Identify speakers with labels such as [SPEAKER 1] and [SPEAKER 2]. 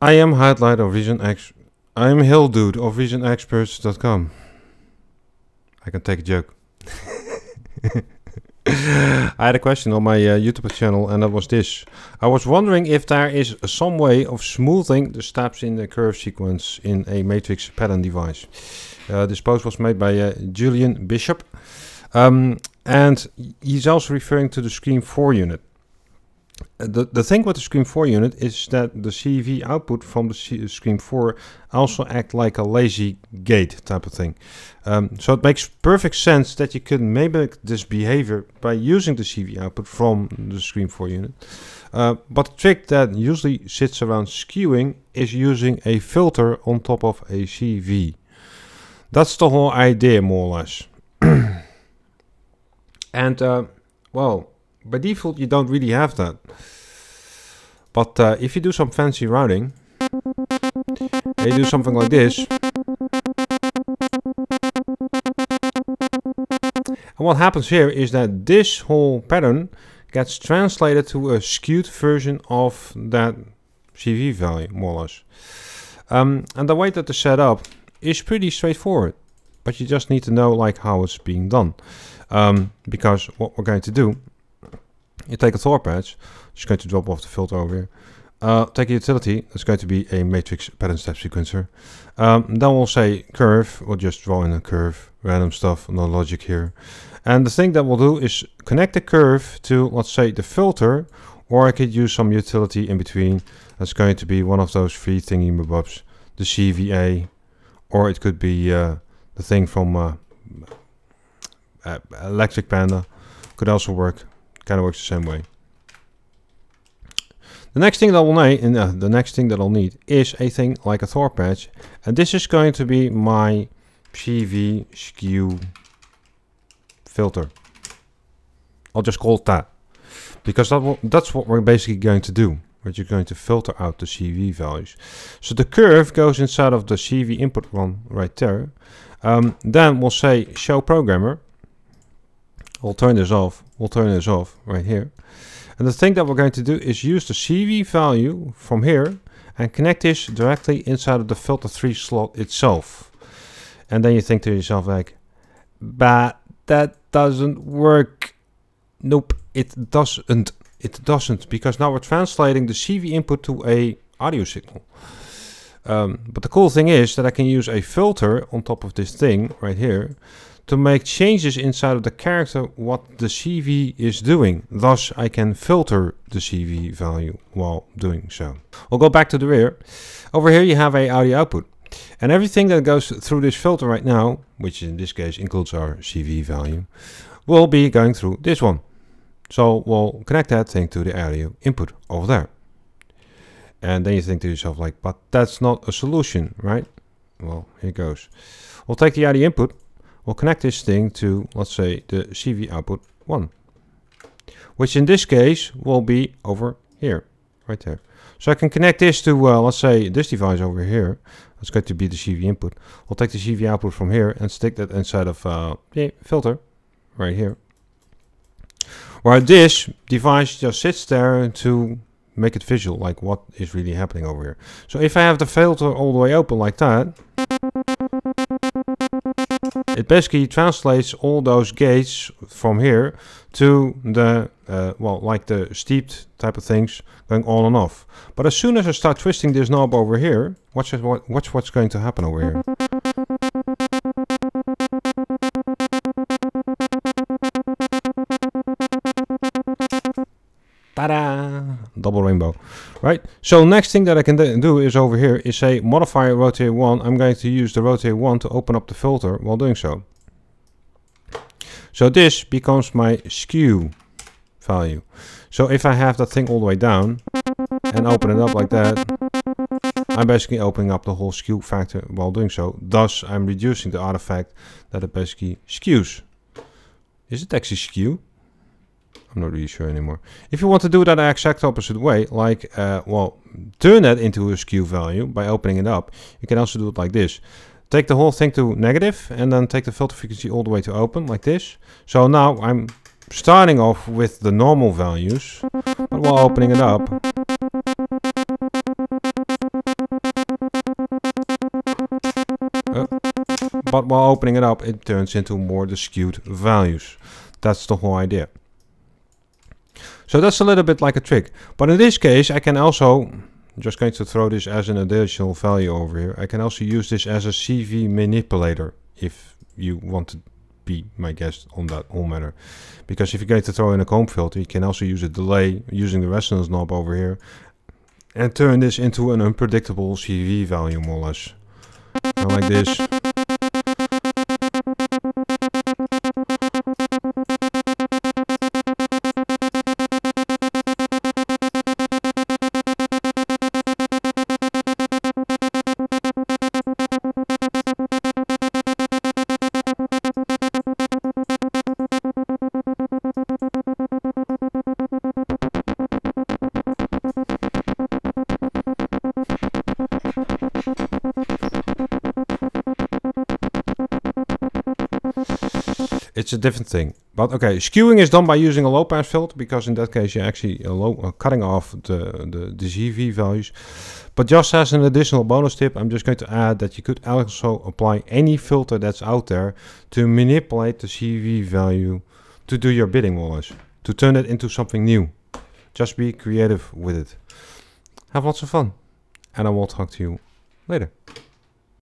[SPEAKER 1] I am Highlight of Vision X. I am Hydlide of ReasonExperts.com. I can take a joke. I had a question on my uh, YouTube channel and that was this. I was wondering if there is some way of smoothing the steps in the curve sequence in a matrix pattern device. Uh, this post was made by uh, Julian Bishop um, and he's also referring to the Scream 4 unit. The, the thing with the Scream 4 unit is that the CV output from the C Scream 4 also act like a lazy gate type of thing. Um, so it makes perfect sense that you could mimic this behavior by using the CV output from the Scream 4 unit. Uh, but the trick that usually sits around skewing is using a filter on top of a CV. That's the whole idea more or less. and uh, well, by default you don't really have that. But uh, if you do some fancy routing, you do something like this. And what happens here is that this whole pattern gets translated to a skewed version of that CV value, more or less. Um, and the way that the setup is pretty straightforward, but you just need to know like how it's being done. Um, because what we're going to do you take a Thor patch, just going to drop off the filter over here. Uh, take a utility, that's going to be a matrix pattern step sequencer. Um, then we'll say curve, we'll just draw in a curve, random stuff, no logic here. And the thing that we'll do is connect the curve to, let's say, the filter, or I could use some utility in between. That's going to be one of those three thingy mabobs, the CVA, or it could be uh, the thing from uh, uh, Electric Panda, could also work kind of works the same way. The next thing that we'll need, uh, the next thing that I'll need is a thing like a Thor patch, and this is going to be my CV skew filter. I'll just call it that because that will, that's what we're basically going to do. We're going to filter out the CV values. So the curve goes inside of the CV input one right there. Um, then we'll say show programmer We'll turn this off. We'll turn this off right here. And the thing that we're going to do is use the CV value from here and connect this directly inside of the filter 3 slot itself. And then you think to yourself like, but that doesn't work. Nope, it doesn't. It doesn't because now we're translating the CV input to a audio signal. Um, but the cool thing is that I can use a filter on top of this thing right here to make changes inside of the character what the CV is doing. Thus, I can filter the CV value while doing so. We'll go back to the rear. Over here you have a audio output. And everything that goes through this filter right now, which in this case includes our CV value, will be going through this one. So we'll connect that thing to the audio input over there. And then you think to yourself like, but that's not a solution, right? Well, here goes. We'll take the audio input We'll connect this thing to, let's say, the CV output 1. Which in this case will be over here, right there. So I can connect this to, uh, let's say, this device over here. That's going to be the CV input. We'll take the CV output from here and stick that inside of uh, the filter, right here. Where this device just sits there to make it visual, like what is really happening over here. So if I have the filter all the way open like that, it basically translates all those gates from here to the, uh, well, like the steeped type of things going on and off. But as soon as I start twisting this knob over here, watch, watch what's going to happen over here. Ta-da! Double rainbow. Right? So next thing that I can do is over here is say modify Rotary 1. I'm going to use the Rotary 1 to open up the filter while doing so. So this becomes my skew value. So if I have that thing all the way down and open it up like that, I'm basically opening up the whole skew factor while doing so. Thus, I'm reducing the artifact that it basically skews. Is it actually skew? I'm not really sure anymore. If you want to do that exact opposite way, like, uh, well, turn that into a skew value by opening it up, you can also do it like this. Take the whole thing to negative and then take the filter frequency all the way to open, like this. So now I'm starting off with the normal values, but while opening it up, uh, but while opening it up, it turns into more the skewed values. That's the whole idea. So that's a little bit like a trick. But in this case, I can also, I'm just going to throw this as an additional value over here. I can also use this as a CV manipulator if you want to be my guest on that whole matter. Because if you're going to throw in a comb filter, you can also use a delay using the resonance knob over here and turn this into an unpredictable CV value more or less. Like this. It's a different thing. But okay, skewing is done by using a low pass filter because in that case you're actually uh, low, uh, cutting off the, the, the CV values. But just as an additional bonus tip, I'm just going to add that you could also apply any filter that's out there to manipulate the CV value to do your bidding more to turn it into something new. Just be creative with it. Have lots of fun, and I will talk to you later.